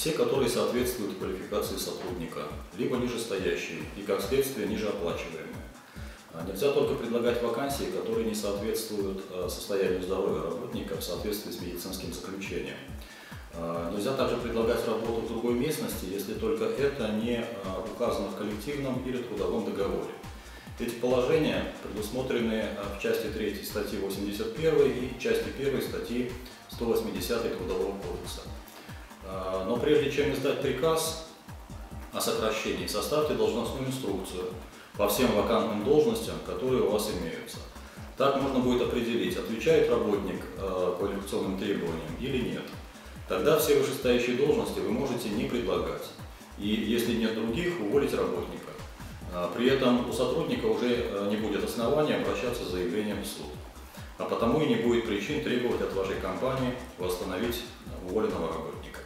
все, которые соответствуют квалификации сотрудника, либо нижестоящие и, как следствие, ниже оплачиваемые. А Нельзя только предлагать вакансии, которые не соответствуют э, состоянию здоровья работника в соответствии с медицинским заключением. А, Нельзя также предлагать работу в другой местности, если только это не а, указано в коллективном или трудовом договоре. Эти положения предусмотрены а, в части 3 статьи 81 и части 1 статьи 180 Трудового кодекса. Прежде чем издать приказ о сокращении, составьте должностную инструкцию по всем вакантным должностям, которые у вас имеются. Так можно будет определить, отвечает работник э, квалификационным требованиям или нет. Тогда все вышестоящие должности вы можете не предлагать. И если нет других, уволить работника. А, При этом у сотрудника уже э, не будет основания обращаться с заявлением в суд. А потому и не будет причин требовать от вашей компании восстановить уволенного работника.